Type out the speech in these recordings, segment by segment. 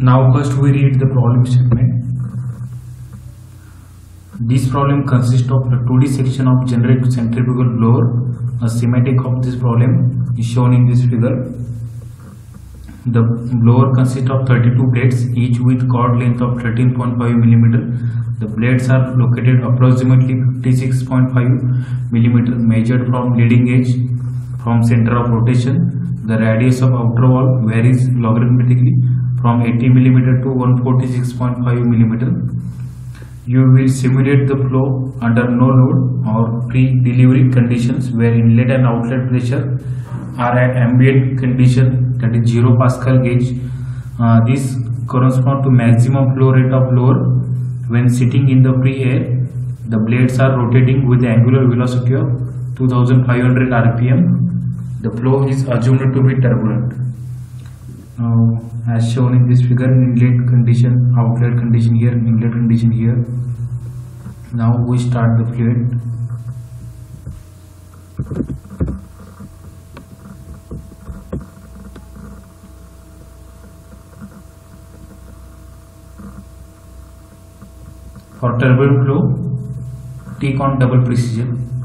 Now first we read the problem statement. This problem consists of a 2D section of generic centrifugal blower. A schematic of this problem is shown in this figure. The blower consists of 32 blades, each with chord length of 13.5 mm. The blades are located approximately 56.5 mm measured from leading edge from center of rotation. The radius of outer wall varies logarithmically from 80 mm to 146.5 mm. You will simulate the flow under no load or pre-delivery conditions where inlet and outlet pressure are at ambient condition that is 0 Pascal gauge. Uh, this corresponds to maximum flow rate of blower when sitting in the free air. The blades are rotating with the angular velocity of 2500 rpm. The flow is assumed to be turbulent. Now, as shown in this figure, inlet condition, outlet condition here, inlet condition here. Now we start the fluid. For turbulent flow, take on double precision.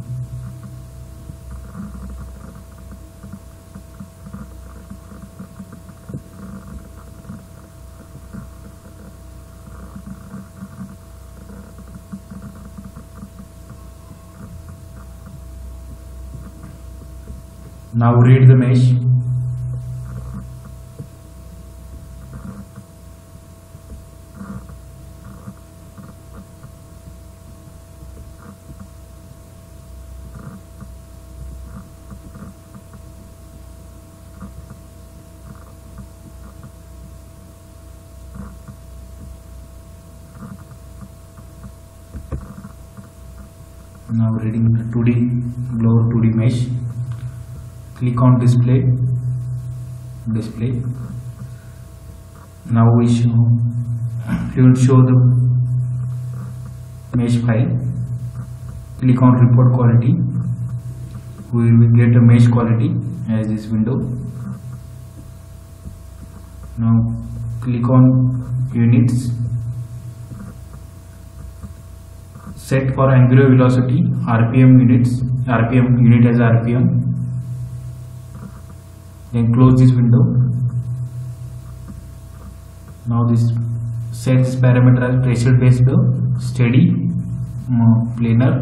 Now read the mesh. Now reading 2D blower 2D mesh click on display display. Now we show we will show the mesh file. Click on report quality. We will get a mesh quality as this window. Now click on units. Set for angular velocity rpm units rpm unit as rpm then close this window. Now this set parameter as pressure based steady um, planar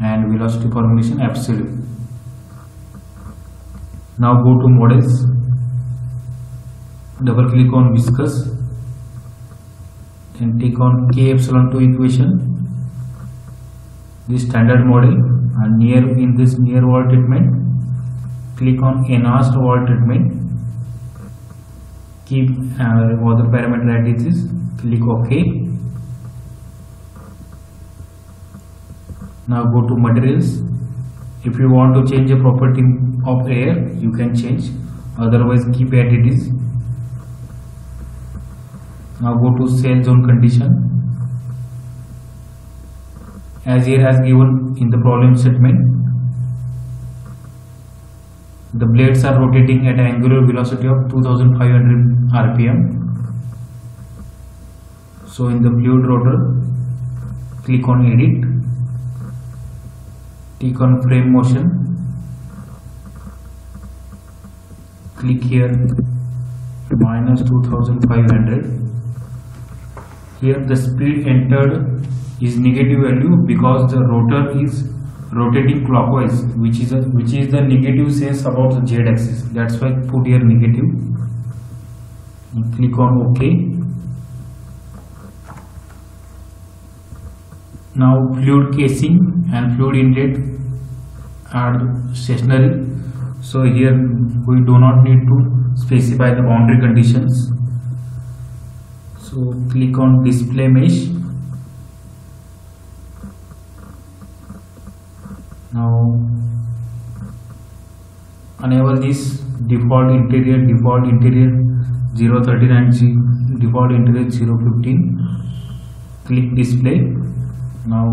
and velocity formulation absolute. Now go to models. Double click on viscous. Then take on k epsilon 2 equation. This standard model and near in this near wall treatment click on enhanced wall treatment. Keep uh, other parameter is it is. Click ok. Now go to materials. If you want to change a property of air you can change. Otherwise keep as it is. Now go to cell zone condition. As here as given in the problem statement the blades are rotating at an angular velocity of 2500 rpm so in the fluid rotor click on edit. Click on frame motion. Click here minus 2500 here the speed entered is negative value because the rotor is rotating clockwise which is a, which is the negative sense about the z axis. That's why put here negative. Click on ok. Now fluid casing and fluid inlet are stationary. So here we do not need to specify the boundary conditions. So click on display mesh now enable this default interior default interior 039 default interior 015 click display now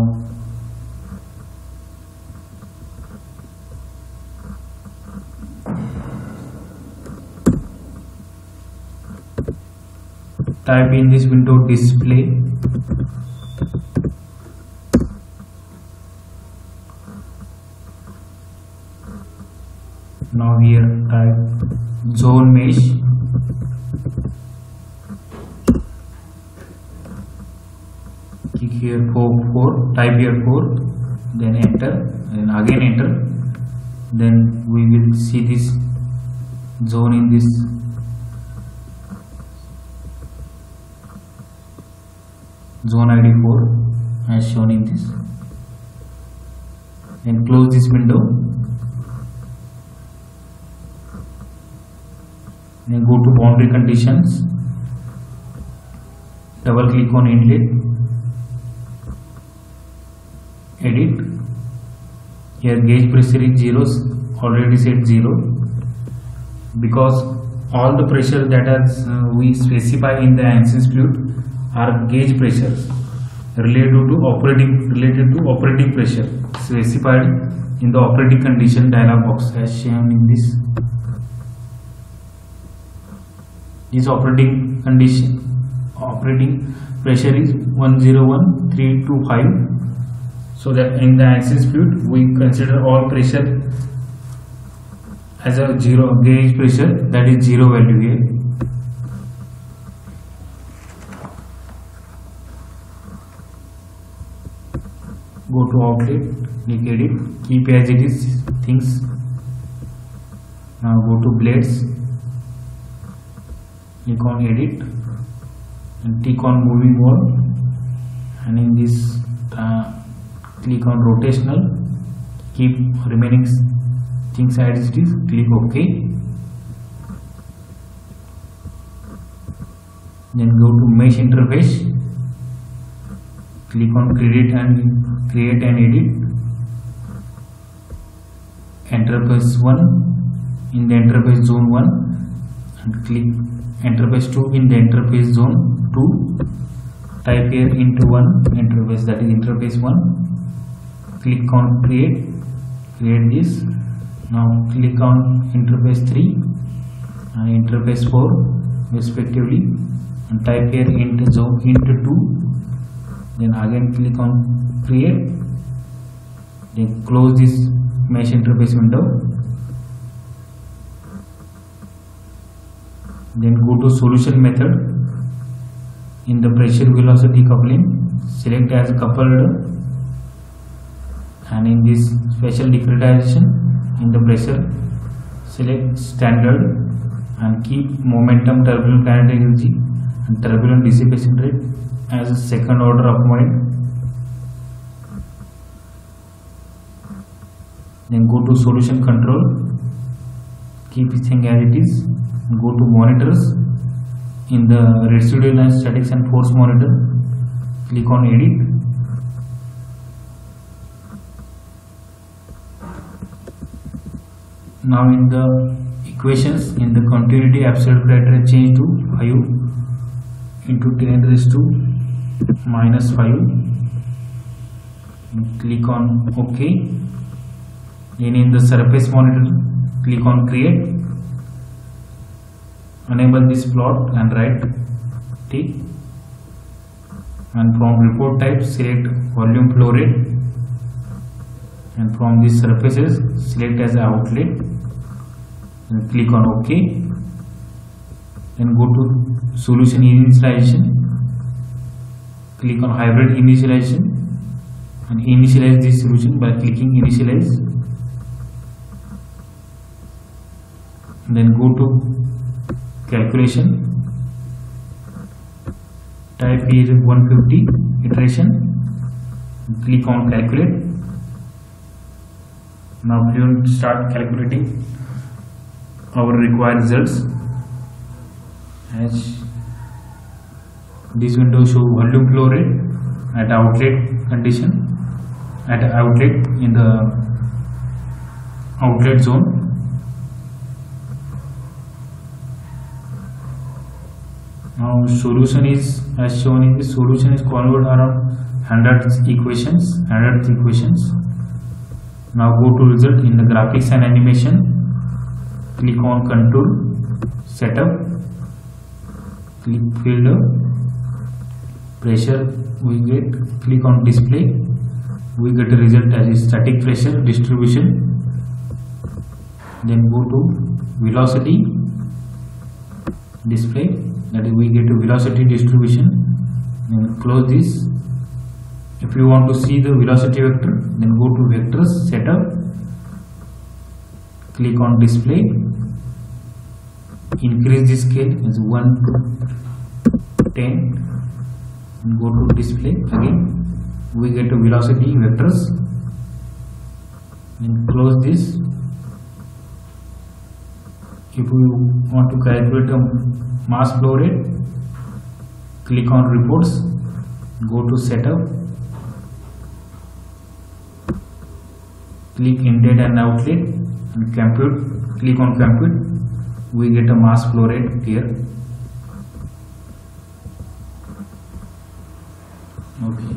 type in this window display now here type zone mesh. Click here for 4 type here 4 then enter and again enter. Then we will see this zone in this. Zone id 4 as shown in this. And close this window then go to boundary conditions. Double click on inlet. Edit. Here gauge pressure is zero already set zero. Because all the pressure that has uh, we specify in the ANSYS Fluent are gauge pressures related to operating related to operating pressure specified in the operating condition dialog box as shown in this this operating condition operating pressure is 101325 so that in the ANSYS Fluent we consider all pressure as a zero gauge pressure that is zero value here. Go to outlet click edit keep as it is things. Now go to blades click on edit and click on moving wall and in this uh, click on rotational keep remaining things as it is click ok. Then go to mesh interface click on create and create and edit. Interface 1 in the interface zone 1 and click interface 2 in the interface zone 2 type here into one interface that is interface 1 click on create create this. Now click on interface 3 and interface 4 respectively. And type here into zone into 2 then again click on create. Then close this mesh interface window then go to solution method in the pressure velocity coupling select as coupled and in this special discretization in the pressure select standard and keep momentum turbulent kinetic energy and turbulent dissipation rate as a second order of point then go to solution control keep thing as it is go to monitors. In the residual and statics and force monitor click on edit. Now in the equations in the continuity absolute criteria change to 5 into 10 raised to minus 5 click on ok. Then in the surface monitor click on create enable this plot and write t and from report type select volume flow rate and from these surfaces select as outlet and click on ok then go to solution initialization click on hybrid initialization and initialize this solution by clicking initialize then go to calculation. Type here 150 iteration. Click on calculate. Now we will start calculating our required results. As this window show volume flow rate at outlet condition at outlet in the outlet zone now solution is as shown in the solution is converted around 100 equations 100 equations. Now go to result in the graphics and animation. Click on control, setup click filter pressure we get click on display we get a result as a static pressure distribution. Then go to velocity display that we get a velocity distribution. Close this. If you want to see the velocity vector then go to vectors setup click on display. Increase the scale. As 1 to 10 and go to display again. We get a velocity vectors. And close this if you want to calculate a mass flow rate click on reports go to setup click inlet and outlet and compute click on compute we get a mass flow rate here. Okay